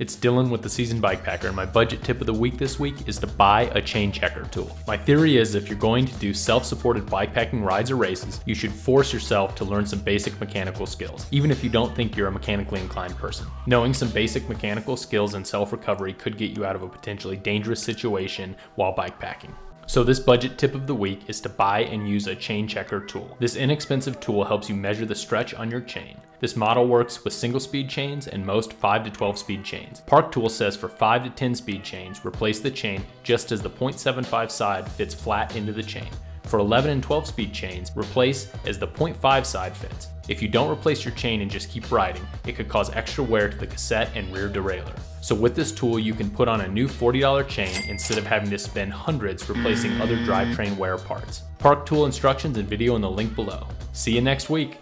It's Dylan with the Seasoned Bike Packer, and my budget tip of the week this week is to buy a chain checker tool. My theory is if you're going to do self-supported bikepacking rides or races, you should force yourself to learn some basic mechanical skills, even if you don't think you're a mechanically inclined person. Knowing some basic mechanical skills and self-recovery could get you out of a potentially dangerous situation while bikepacking. So this budget tip of the week is to buy and use a chain checker tool. This inexpensive tool helps you measure the stretch on your chain. This model works with single speed chains and most 5 to 12 speed chains. Park Tool says for 5 to 10 speed chains, replace the chain just as the 0.75 side fits flat into the chain. For 11 and 12 speed chains, replace as the 0.5 side fits. If you don't replace your chain and just keep riding, it could cause extra wear to the cassette and rear derailleur. So with this tool, you can put on a new $40 chain instead of having to spend hundreds replacing other drivetrain wear parts. Park tool instructions and video in the link below. See you next week.